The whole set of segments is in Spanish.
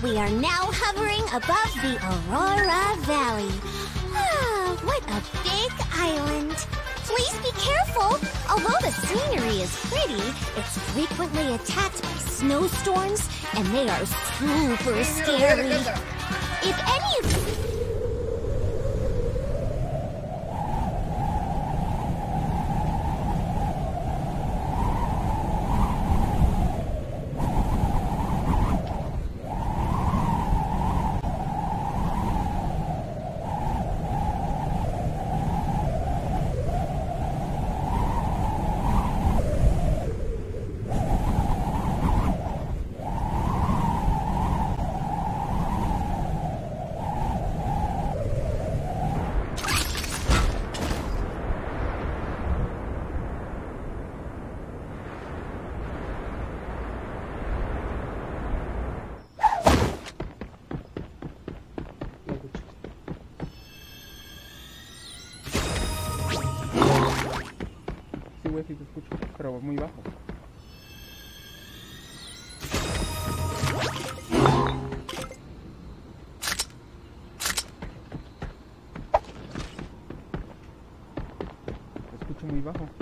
We are now hovering above the Aurora Valley. Ah, what a big island. Please be careful. Although the scenery is pretty, it's frequently attacked by snowstorms, and they are super scary. If any of Sí, güey, sí te escucho, pero muy bajo. Te escucho muy bajo.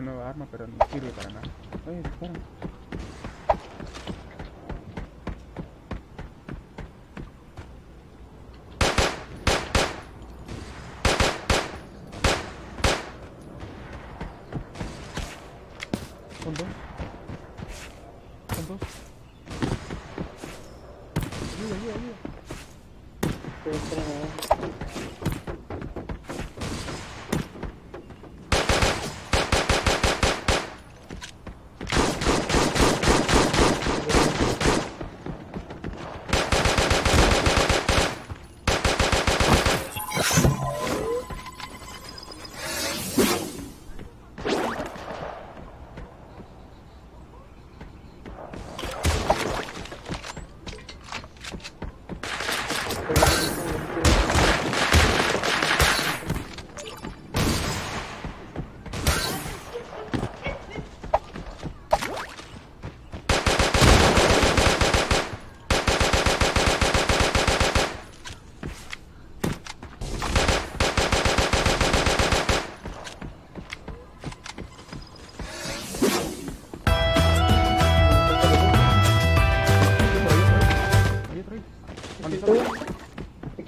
La nueva arma, pero no sirve para nada. Oye.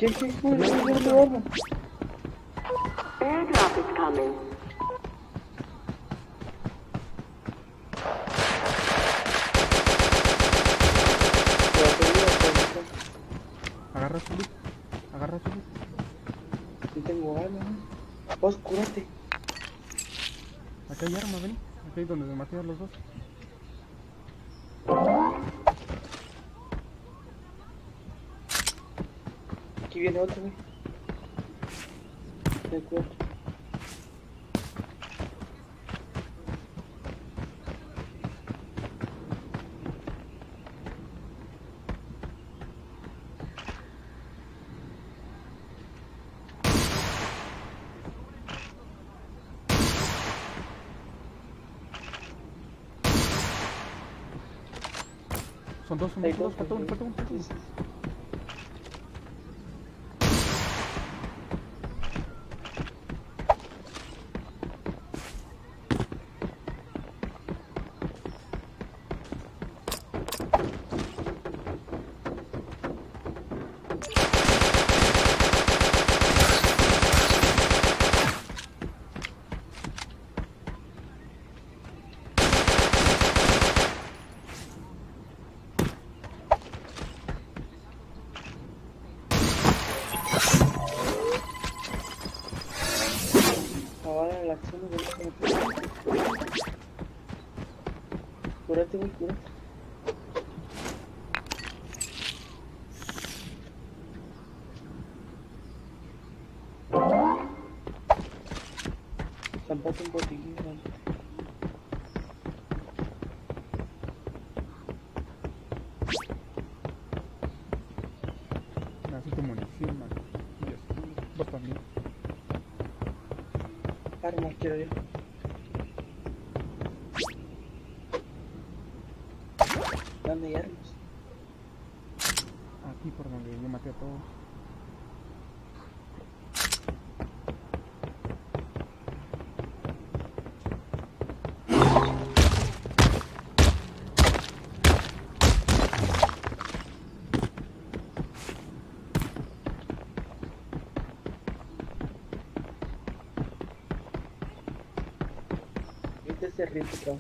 Uy, uy, uy, uy. Airdrop is coming. Agarra su luz. Agarra su luz. Sí tengo ganas. Vos, cúrate. Acá hay arma, ven. Aquí hay donde se mataron los dos. Aquí viene otro, güey. De acuerdo. Son dos, son Hay dos, son dos, dos, falta uno, Armas quiero yo. ¿Dónde hay armas? Aquí por donde yo maté a todos. Este rito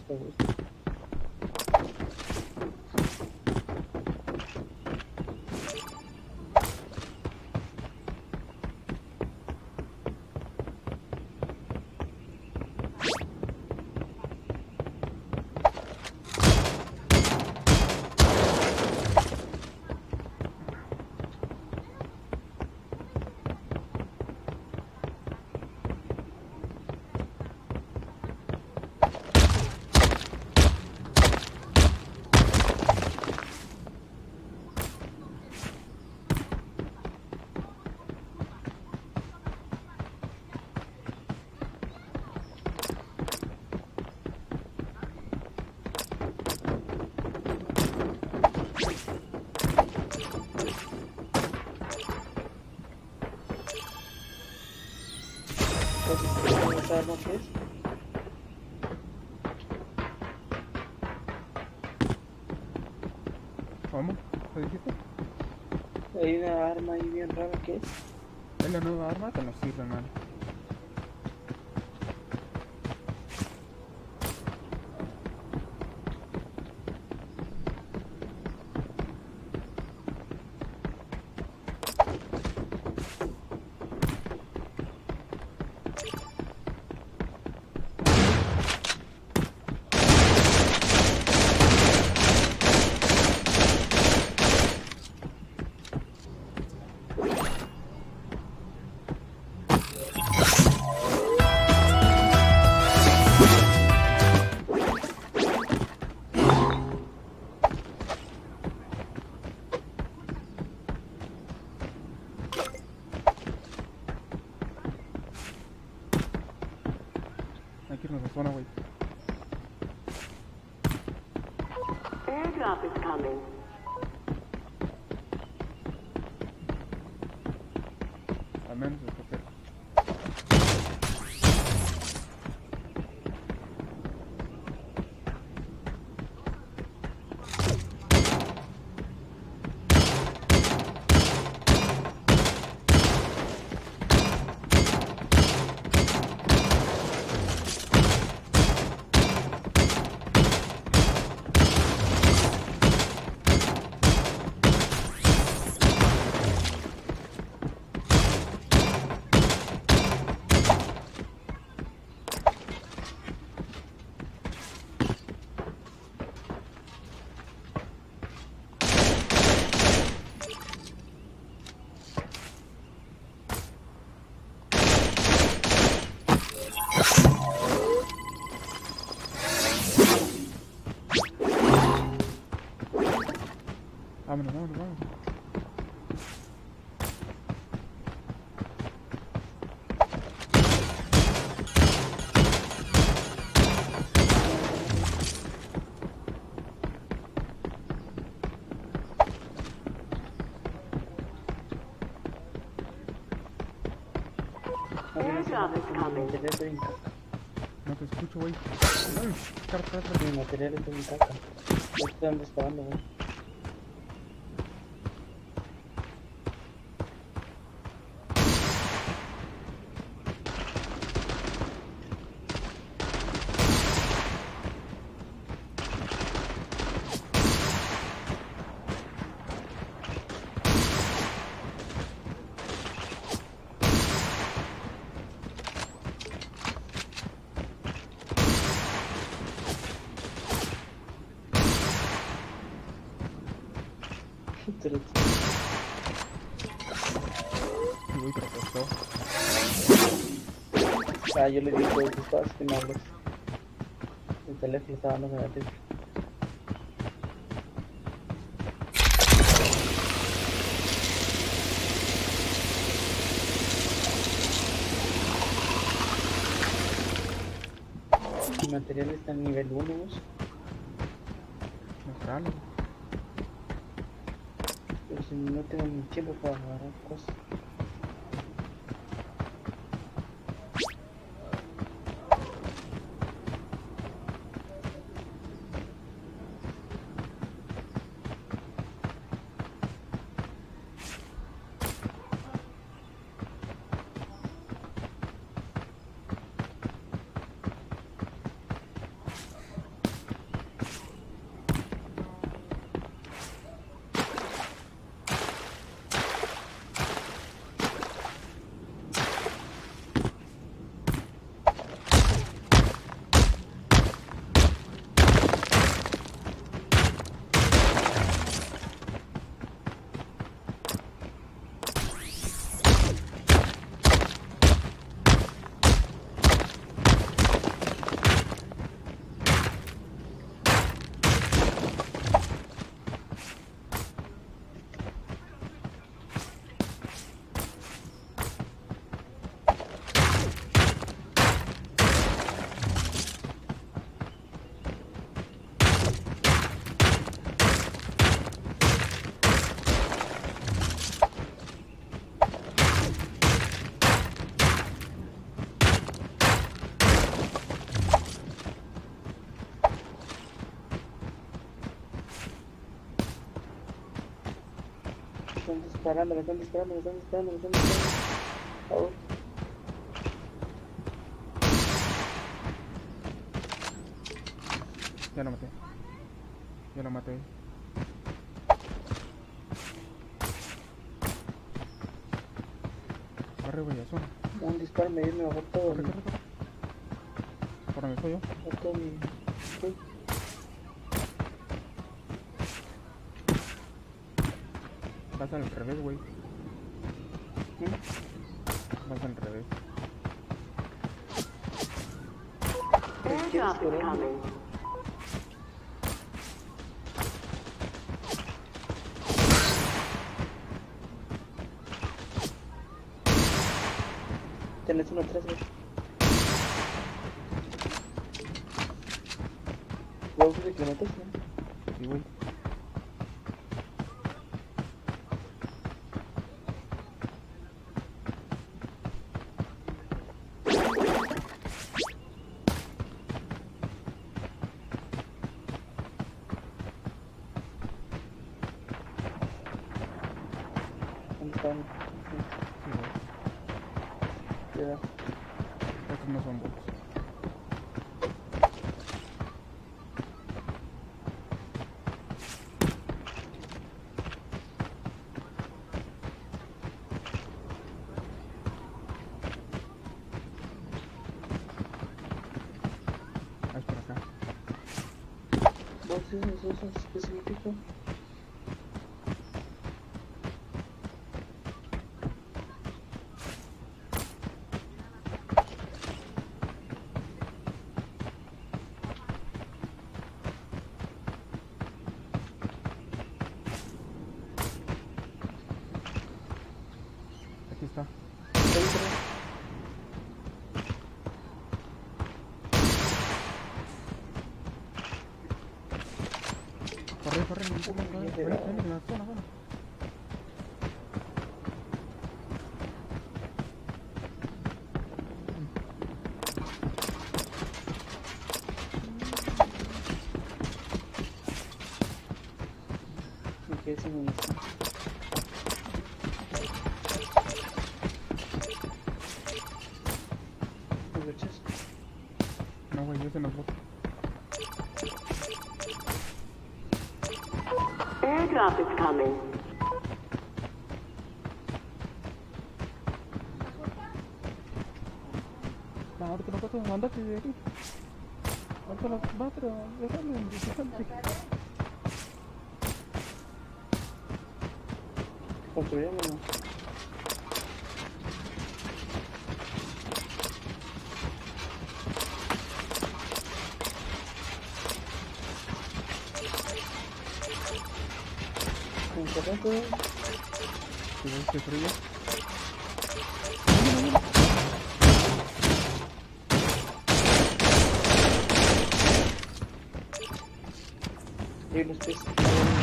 Hay una arma ahí bien rara, ¿qué es? ¿Es la nueva arma? Que nos sirve, man. No te escucho, güey. Ay, te están disparando, güey. Ah, yo le tus cosas que me hables. El teléfono estaba dando negativo. Mi material está en nivel 1, vos. Mostralo. pero si no tengo ni tiempo para agarrar cosas. Disparando, me están disparando, me están disparando, me están disparando. Favor. Ya lo maté. Ya lo maté. Corre, güey, zona. Un disparo me dio, me bajó todo. Corre, corre, corre. Por donde estoy yo. bajó todo mi. Vas al revés, güey. Vas al revés. ¿Qué quieres Airdrop is coming. Uno atrás, güey. ¿Vos fuiste que? Sí, güey. Están? Sí, güey. Cuidado. Estos no son bots. Ah, es por acá. ¿Vos esos usos? ¿Qué significa? Aquí está. Dentro. Corre, corre, no corre, corre. ya Ven, llegaba. ven, en la zona, zona. Ahorita no puedo, andate de aquí. Ahorita no, va, pero déjame, déjame. construyendo, ¿no? Un correcto. Si ves que frío. Y los pies.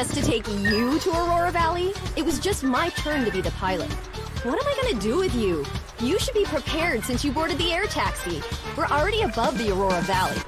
Just to take you to Aurora Valley. It was just my turn to be the pilot. What am I gonna do with you? You should be prepared since you boarded the air taxi. We're already above the Aurora Valley.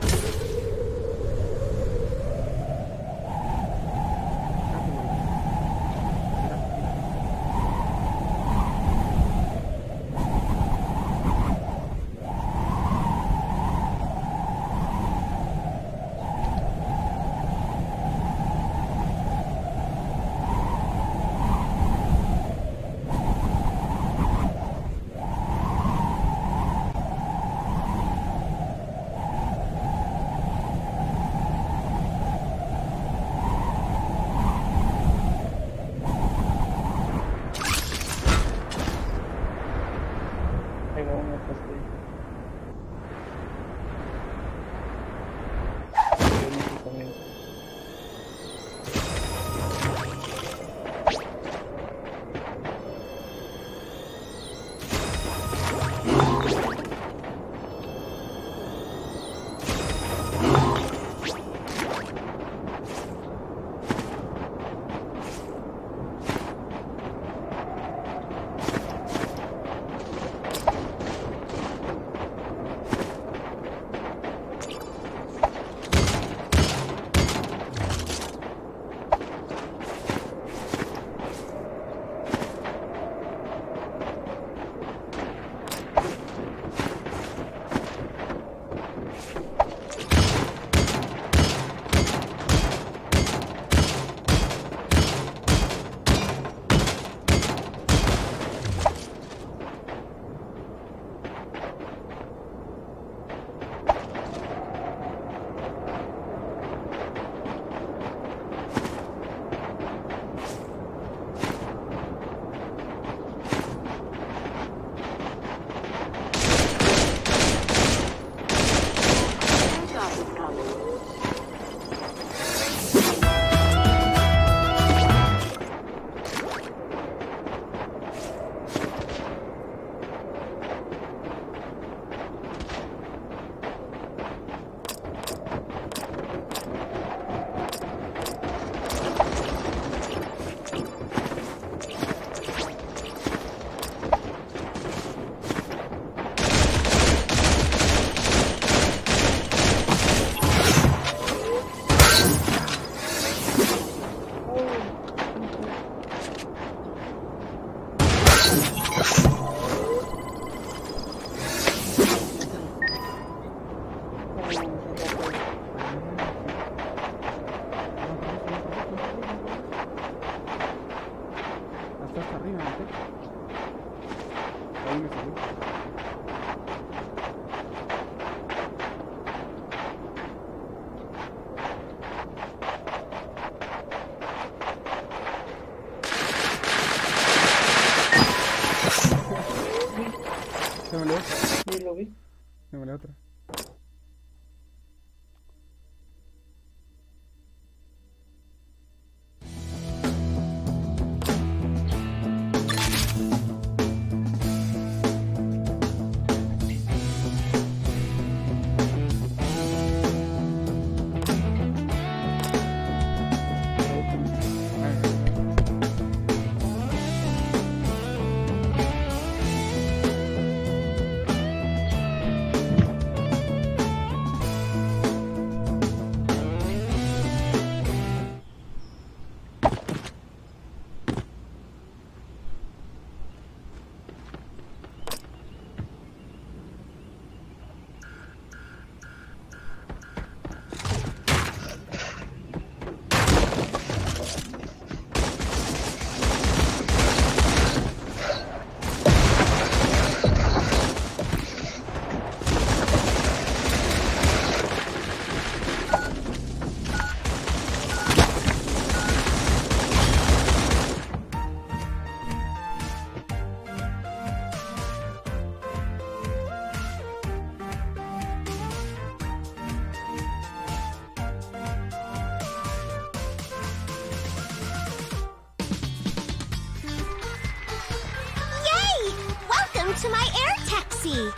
To my air taxi.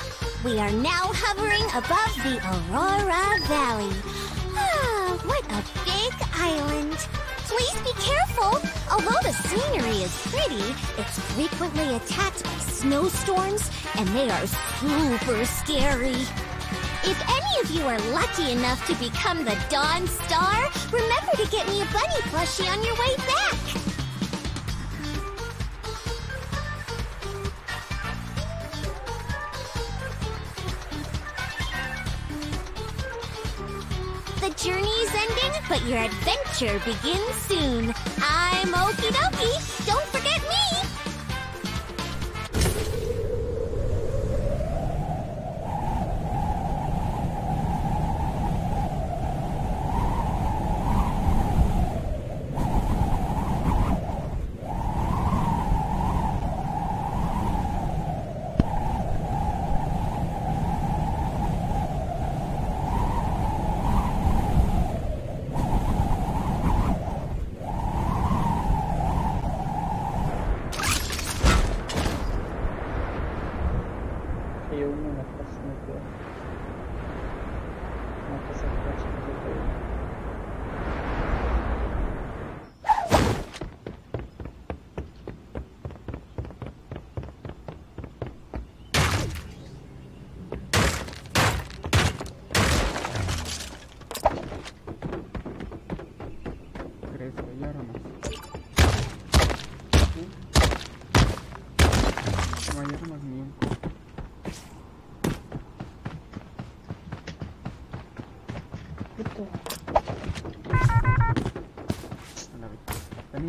We are now hovering above the Aurora Valley. Ah, what a big island. Please be careful. Although the scenery is pretty, it's frequently attacked by snowstorms, and they are super scary. If any of you are lucky enough to become the Dawn Star, remember to get me a bunny plushie on your way back. Your adventure begins soon. I'm Okie Dokie. Don't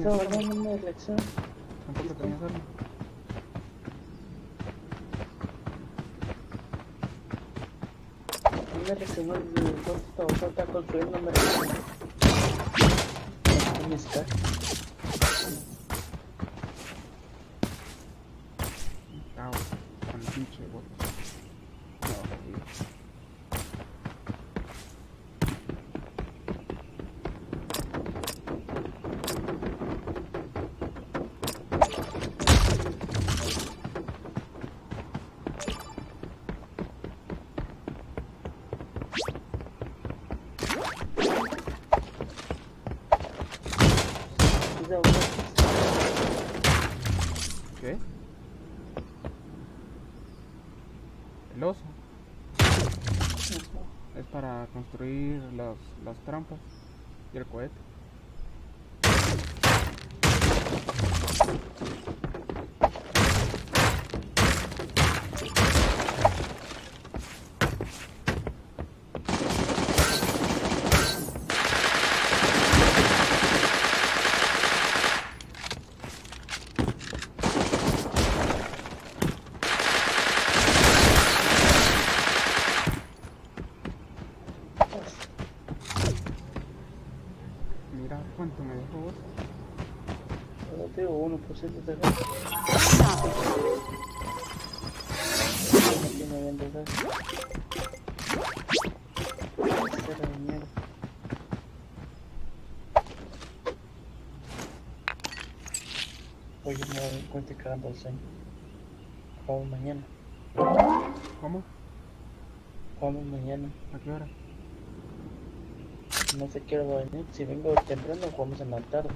Armas, guardando una elección. tampoco tenías armas. Una elección el doctor está construyendo una elección. En mi stack. Ah, con pinche bot. No, jodido. Cuidado, güey. ¿Qué? El oso. Es para construir las, las trampas y el cohete. Mira cuánto me dejó vos. Solo tengo 1% de. No bien de gas. Cero de mierda. Oye, me doy cuenta que cagando el sueño. Jugamos mañana. ¿Cómo? Jugamos mañana. ¿A qué hora? No sé qué hora va a venir. Si vengo temprano, jugamos en la tarde.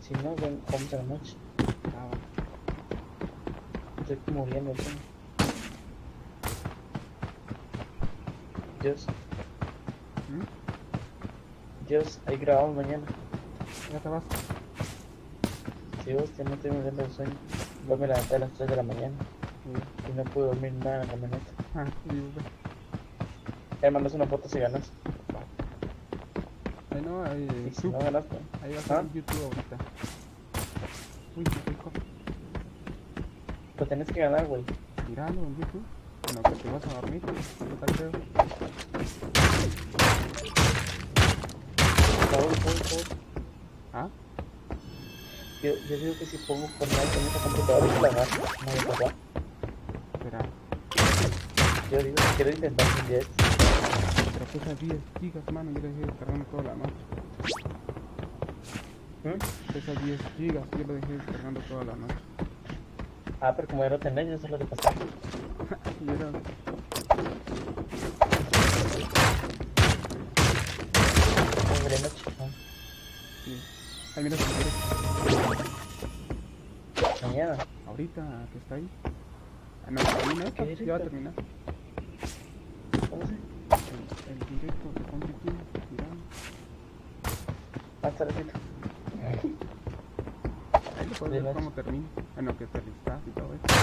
Si no, ven, jugamos en la noche. Ah. Estoy sueño. Dios, ¿Mm? Dios, ahí grabamos mañana. ¿Ya te vas? Si vos te no estoy viendo el sueño, yo me levanté a las 3 de la mañana Sí. y no pude dormir nada en la camioneta. Ah, sí, ve. Ya mandas una foto si ganas. No, Y si no. Ahí va a estar ¿Ah? en YouTube ahorita. Uy, qué rico. Lo tenés que ganar, güey. Míralo en YouTube. Bueno, que te vas a dormir. ¿Qué tal creo? Por favor, por favor. ¿Ah? Yo, yo digo que si pongo Fortnite en esta computadora y la gano, no me. Espera. Yo digo que quiero intentar un 10. Pesa 10 gigas, mano. Yo lo dejé descargando toda la noche. ¿Mm? Pesa 10 gigas. Yo lo dejé descargando toda la noche. Ah, pero como ya lo tenés, ya solo de pasar. Y era- no sí. Ay, mira, si quieres. Mañana. Ahorita que está ahí. Ah, no, termina esta, ¿Qué ya va a terminar. ¿Cómo se? El, el directo de Ponte Team, mira. Hasta ratito. Ahí lo puedes De ver cómo termina. Bueno, que te listas y todo eso.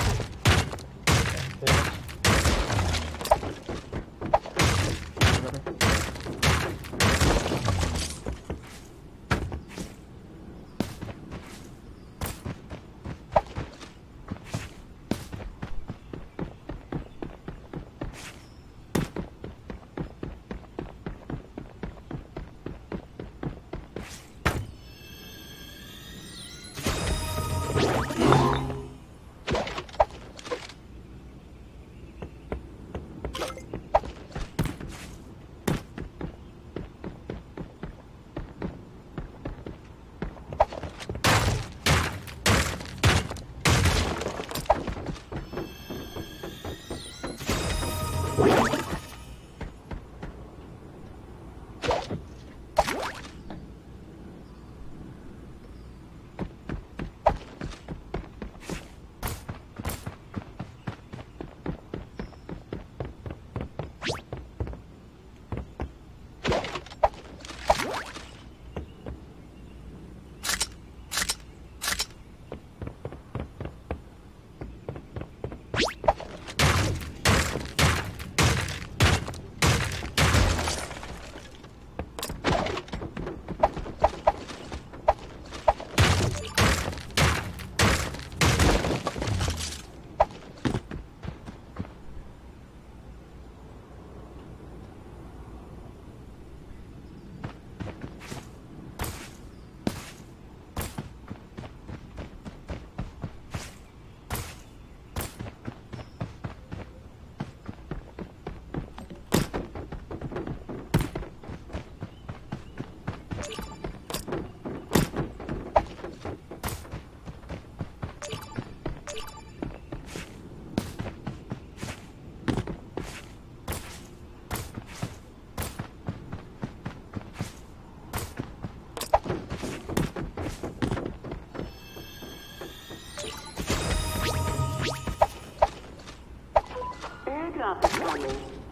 office for me.